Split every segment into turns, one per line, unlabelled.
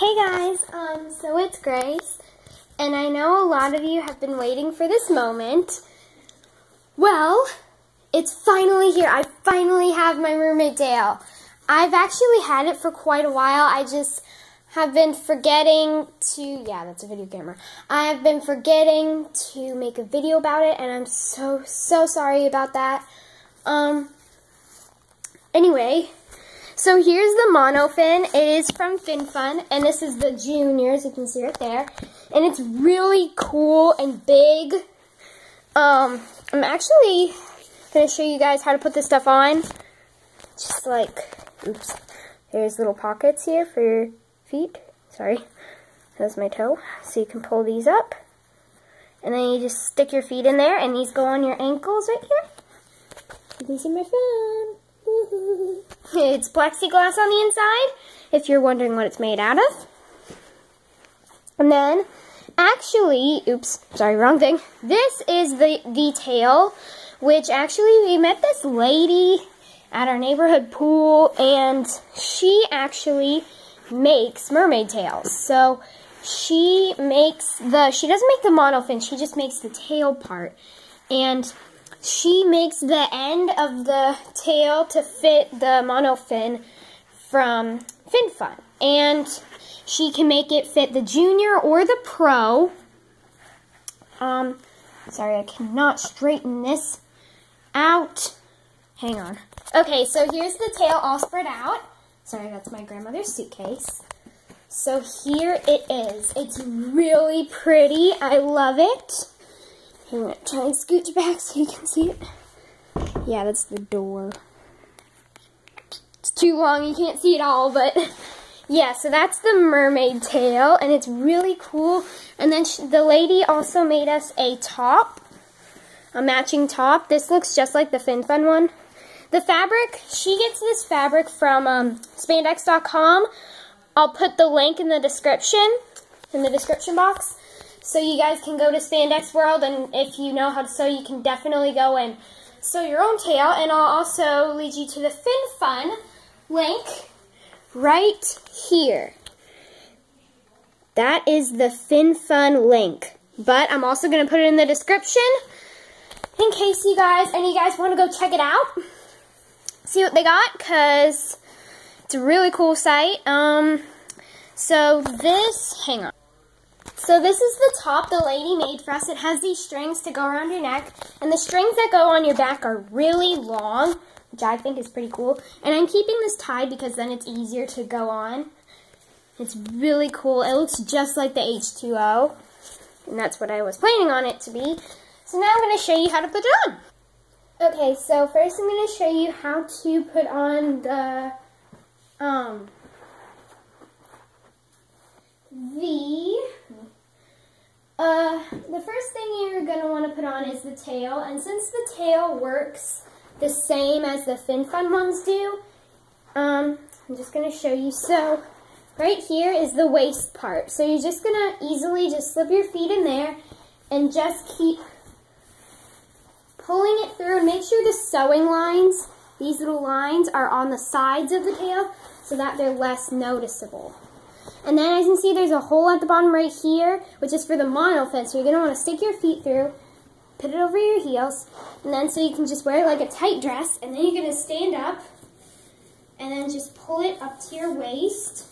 Hey guys, um, so it's Grace, and I know a lot of you have been waiting for this moment. Well, it's finally here. I finally have my mermaid tail. I've actually had it for quite a while. I just have been forgetting to, yeah, that's a video camera. I have been forgetting to make a video about it, and I'm so, so sorry about that. Um, anyway, so here's the monofin. It is from FinFun, and this is the juniors. You can see it there. And it's really cool and big. Um, I'm actually going to show you guys how to put this stuff on. Just like, oops. There's little pockets here for your feet. Sorry. That's my toe. So you can pull these up. And then you just stick your feet in there, and these go on your ankles right here. You can see my phone. It's plexiglass on the inside, if you're wondering what it's made out of. And then, actually, oops, sorry, wrong thing. This is the, the tail, which actually we met this lady at our neighborhood pool, and she actually makes mermaid tails. So she makes the, she doesn't make the monofin, she just makes the tail part. And she makes the end of the tail to fit the monofin from FinFun. And she can make it fit the junior or the pro. Um, sorry, I cannot straighten this out. Hang on. Okay, so here's the tail all spread out. Sorry, that's my grandmother's suitcase. So here it is. It's really pretty. I love it. I'm to try and scooch back so you can see it. Yeah, that's the door. It's too long, you can't see it all, but yeah, so that's the mermaid tail, and it's really cool. And then the lady also made us a top, a matching top. This looks just like the FinFun one. The fabric, she gets this fabric from um, spandex.com. I'll put the link in the description, in the description box. So you guys can go to Spandex World, and if you know how to sew, you can definitely go and sew your own tail. And I'll also lead you to the FinFun link right here. That is the FinFun link. But I'm also going to put it in the description in case you guys, and you guys want to go check it out. See what they got, because it's a really cool site. Um, so this, hang on. So this is the top the lady made for us. It has these strings to go around your neck. And the strings that go on your back are really long, which I think is pretty cool. And I'm keeping this tied because then it's easier to go on. It's really cool. It looks just like the H2O. And that's what I was planning on it to be. So now I'm going to show you how to put it on. Okay, so first I'm going to show you how to put on the, um, the uh, the first thing you're going to want to put on is the tail, and since the tail works the same as the FinFun ones do, um, I'm just going to show you. So, right here is the waist part. So you're just going to easily just slip your feet in there and just keep pulling it through and make sure the sewing lines, these little lines, are on the sides of the tail so that they're less noticeable. And then as you can see, there's a hole at the bottom right here, which is for the mono monofin. So you're going to want to stick your feet through, put it over your heels, and then so you can just wear it like a tight dress. And then you're going to stand up, and then just pull it up to your waist.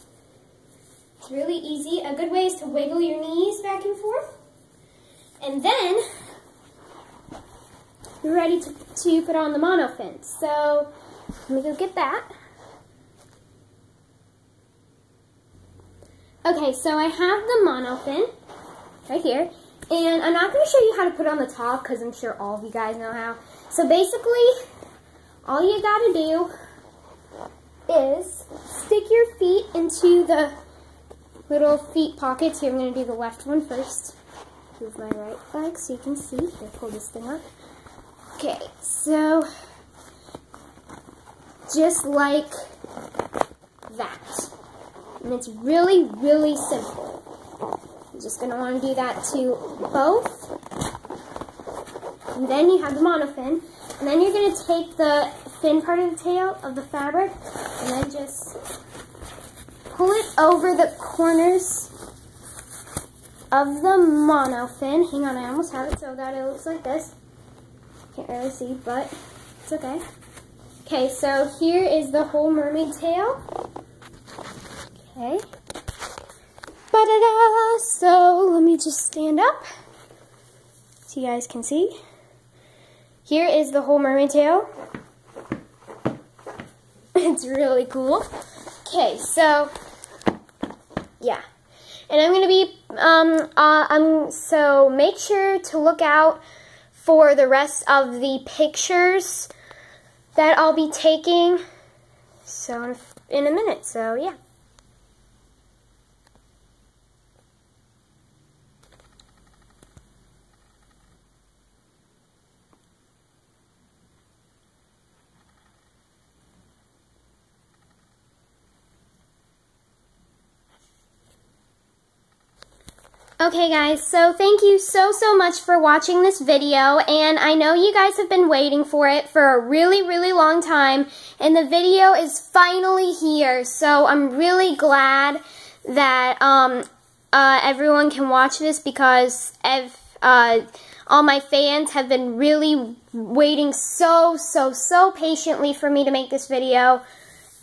It's really easy. A good way is to wiggle your knees back and forth. And then you're ready to, to put on the monofin. So let me go get that. Okay, so I have the monofin right here. And I'm not going to show you how to put it on the top because I'm sure all of you guys know how. So basically, all you got to do is stick your feet into the little feet pockets. Here, I'm going to do the left one first. Move my right leg so you can see. Here, pull this thing up. Okay, so just like that. And it's really, really simple. You're just going to want to do that to both. And then you have the monofin. And then you're going to take the thin part of the tail of the fabric and then just pull it over the corners of the monofin. Hang on, I almost have it so that it looks like this. Can't really see, but it's okay. Okay, so here is the whole mermaid tail. Okay. Ba-da-da! So let me just stand up so you guys can see. Here is the whole mermaid tail. it's really cool. Okay, so yeah. And I'm going to be, um, uh, um, so make sure to look out for the rest of the pictures that I'll be taking. So in a minute, so yeah. Okay guys, so thank you so, so much for watching this video, and I know you guys have been waiting for it for a really, really long time, and the video is finally here, so I'm really glad that um, uh, everyone can watch this because uh, all my fans have been really waiting so, so, so patiently for me to make this video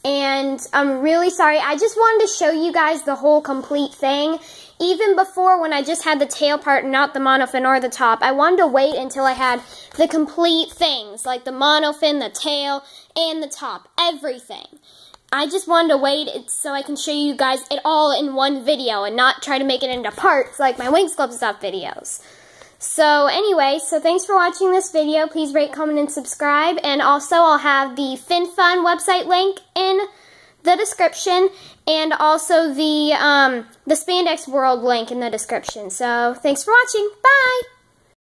and I'm really sorry. I just wanted to show you guys the whole complete thing. Even before when I just had the tail part, not the monofin or the top, I wanted to wait until I had the complete things, like the monofin, the tail, and the top, everything. I just wanted to wait so I can show you guys it all in one video and not try to make it into parts like my Winx Club Stuff videos. So anyway, so thanks for watching this video. Please rate, comment, and subscribe. And also I'll have the FinFun website link in the description and also the, um, the Spandex World link in the description. So thanks for watching. Bye!